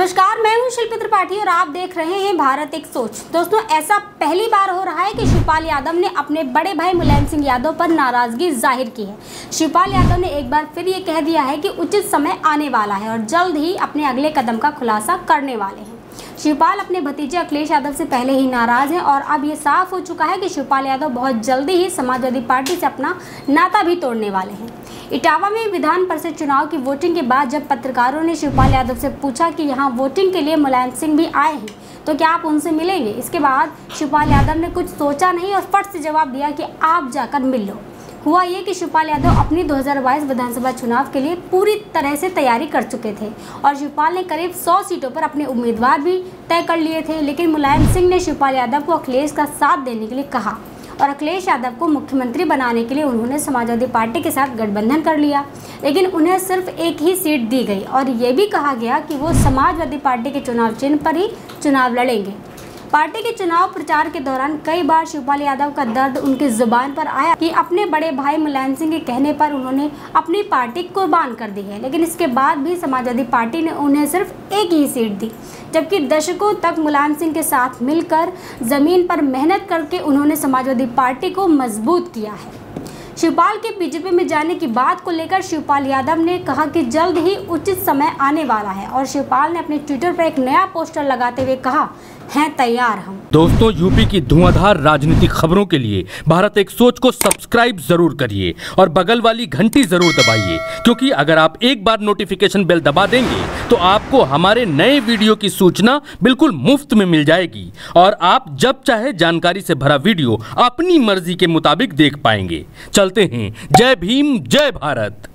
नमस्कार, मैं हूँ शिल्पी त्रिपाठी और आप देख रहे हैं भारत एक सोच। दोस्तों, ऐसा पहली बार हो रहा है कि शिवपाल यादव ने अपने बड़े भाई मुलायम सिंह यादव पर नाराज़गी ज़ाहिर की है। शिवपाल यादव ने एक बार फिर ये कह दिया है कि उचित समय आने वाला है और जल्द ही अपने अगले कदम का खुलासा करने वाले हैं। शिवपाल अपने भतीजे अखिलेश यादव से पहले ही नाराज़ हैं और अब ये साफ़ हो चुका है कि शिवपाल यादव बहुत जल्दी ही समाजवादी पार्टी से अपना नाता भी तोड़ने वाले हैं। इटावा में विधान परिषद चुनाव की वोटिंग के बाद जब पत्रकारों ने शिवपाल यादव से पूछा कि यहाँ वोटिंग के लिए मुलायम सिंह भी आए हैं तो क्या आप उनसे मिलेंगे? इसके बाद शिवपाल यादव ने कुछ सोचा नहीं और फट से जवाब दिया कि आप जाकर मिल लो। हुआ ये कि शिवपाल यादव अपनी 2022 विधानसभा चुनाव के लिए पूरी तरह से तैयारी कर चुके थे और शिवपाल ने करीब 100 सीटों पर अपने उम्मीदवार भी तय कर लिए थे, लेकिन मुलायम सिंह ने शिवपाल यादव को अखिलेश का साथ देने के लिए कहा। और अखिलेश यादव को मुख्यमंत्री बनाने के लिए उन्होंने समाजवादी पार्टी के साथ गठबंधन कर लिया। लेकिन उन्हें सिर्फ़ एक ही सीट दी गई और ये भी कहा गया कि वो समाजवादी पार्टी के चुनाव चिन्ह पर ही चुनाव लड़ेंगे। पार्टी के चुनाव प्रचार के दौरान कई बार शिवपाल यादव का दर्द उनके ज़ुबान पर आया कि अपने बड़े भाई मुलायम सिंह के कहने पर उन्होंने अपनी पार्टी कुर्बान कर दी है। लेकिन इसके बाद भी समाजवादी पार्टी ने उन्हें सिर्फ़ एक ही सीट दी, जबकि दशकों तक मुलायम सिंह के साथ मिलकर ज़मीन पर मेहनत करके उन्होंने समाजवादी पार्टी को मज़बूत किया है। शिवपाल के बीजेपी में जाने की बात को लेकर शिवपाल यादव ने कहा कि जल्द ही उचित समय आने वाला है और शिवपाल ने अपने ट्विटर पर एक नया पोस्टर लगाते हुए कहा, हैं तैयार हम। दोस्तों, यूपी की धुआंधार राजनीतिक खबरों के लिए भारत एक सोच को सब्सक्राइब ज़रूर करिए और बगल वाली घंटी ज़रूर दबाइए, क्योंकि अगर आप एक बार नोटिफिकेशन बेल दबा देंगे तो आपको हमारे नए वीडियो की सूचना बिल्कुल मुफ़्त में मिल जाएगी और आप जब चाहे जानकारी से भरा वीडियो अपनी मर्ज़ी के मुताबिक देख पाएँगे। चलते हैं। जय भीम जय भारत।